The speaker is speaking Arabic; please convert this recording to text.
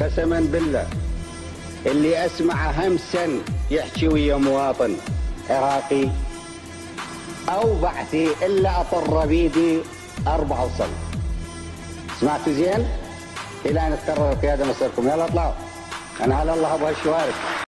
قسما بالله اللي أسمع همسا يحكي ويا مواطن. عراقي أو بعثي إلا أطر بيدي أربع وصل. سمعتوا زين؟ إلى أن تقرر القياده مصيركم يلا اطلعوا. أنا على الله أبغى هالشوارب